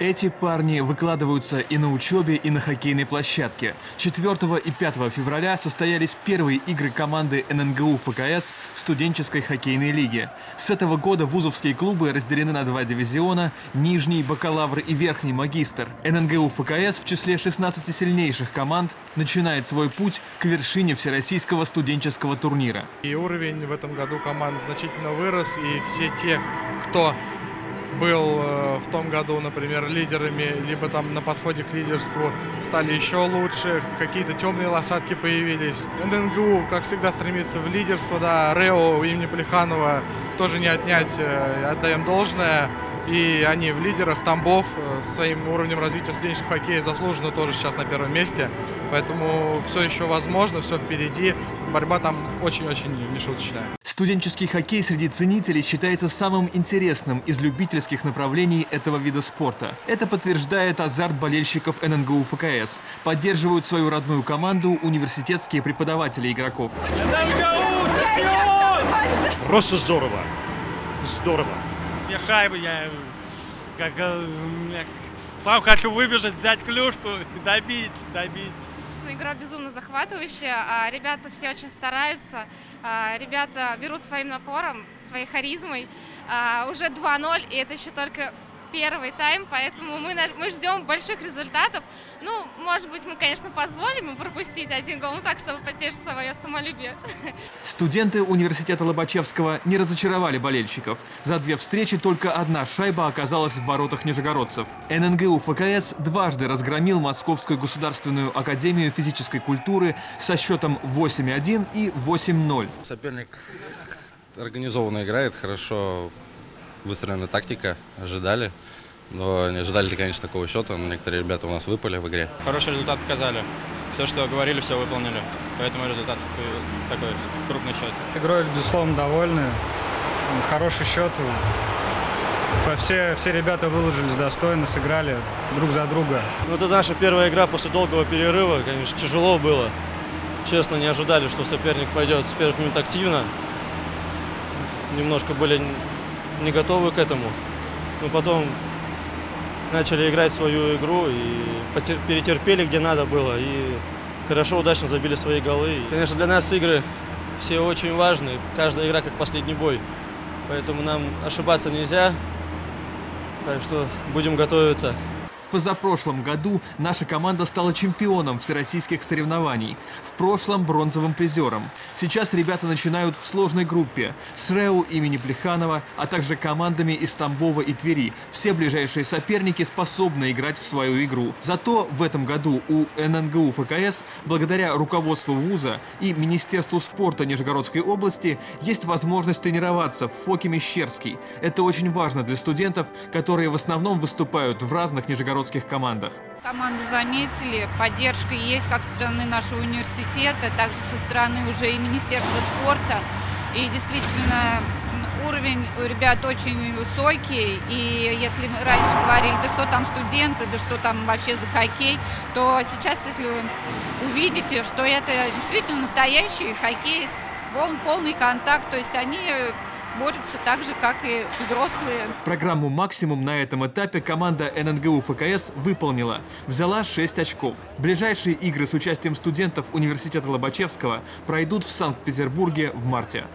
Эти парни выкладываются и на учебе, и на хоккейной площадке. 4 и 5 февраля состоялись первые игры команды ННГУ ФКС в студенческой хоккейной лиге. С этого года вузовские клубы разделены на два дивизиона – Нижний, Бакалавр и Верхний Магистр. ННГУ ФКС в числе 16 сильнейших команд начинает свой путь к вершине Всероссийского студенческого турнира. И уровень в этом году команд значительно вырос, и все те, кто был э, в том году, например, лидерами, либо там на подходе к лидерству стали еще лучше, какие-то темные лошадки появились. ННГУ, как всегда, стремится в лидерство, да, Рео имени Плеханова тоже не отнять, э, отдаем должное. И они в лидерах. Тамбов э, своим уровнем развития студенческого хоккея заслуженно тоже сейчас на первом месте. Поэтому все еще возможно, все впереди. Борьба там очень-очень нешуточная. Студенческий хоккей среди ценителей считается самым интересным из любительских направлений этого вида спорта. Это подтверждает азарт болельщиков ННГУ ФКС. Поддерживают свою родную команду университетские преподаватели игроков. Просто здорово. Здорово. Мне шайбы, я как э, сам хочу выбежать, взять клюшку, добить, добить. Игра безумно захватывающая, а ребята все очень стараются, а ребята берут своим напором, своей харизмой. А уже 2-0, и это еще только первый тайм, поэтому мы, мы ждем больших результатов. Ну, может быть, мы, конечно, позволим им пропустить один гол, ну так, чтобы потешить свое самолюбие. Студенты университета Лобачевского не разочаровали болельщиков. За две встречи только одна шайба оказалась в воротах нижегородцев. ННГУ ФКС дважды разгромил Московскую государственную академию физической культуры со счетом 8-1 и 8-0. Соперник организованно играет, хорошо выстроена тактика, ожидали. Но не ожидали, конечно, такого счета, но некоторые ребята у нас выпали в игре. Хороший результат показали. Все, что говорили, все выполнили. Поэтому результат такой крупный счет. Игрой, безусловно, довольны. Хороший счет. Все, все ребята выложились достойно, сыграли друг за друга. Ну, это наша первая игра после долгого перерыва. Конечно, тяжело было. Честно, не ожидали, что соперник пойдет с первых минут активно. Немножко были не готовы к этому. Но потом начали играть свою игру и перетерпели, где надо было. И хорошо, удачно забили свои голы. И, конечно, для нас игры все очень важны. Каждая игра как последний бой. Поэтому нам ошибаться нельзя. Так что будем готовиться позапрошлом году наша команда стала чемпионом всероссийских соревнований, в прошлом бронзовым призером. Сейчас ребята начинают в сложной группе с РЭУ имени Плеханова, а также командами из Тамбова и Твери. Все ближайшие соперники способны играть в свою игру. Зато в этом году у ННГУ ФКС, благодаря руководству вуза и Министерству спорта Нижегородской области, есть возможность тренироваться в Фоке Мещерский. Это очень важно для студентов, которые в основном выступают в разных нижегородских нижегородских командах. Команду заметили, поддержка есть как со стороны нашего университета, также со стороны уже и Министерства спорта. И действительно, уровень у ребят очень высокий, и если мы раньше говорили, да что там студенты, да что там вообще за хоккей, то сейчас, если вы увидите, что это действительно настоящий хоккей, пол, полный контакт, то есть они борются так же, как и взрослые. Программу «Максимум» на этом этапе команда ННГУ ФКС выполнила. Взяла 6 очков. Ближайшие игры с участием студентов Университета Лобачевского пройдут в Санкт-Петербурге в марте.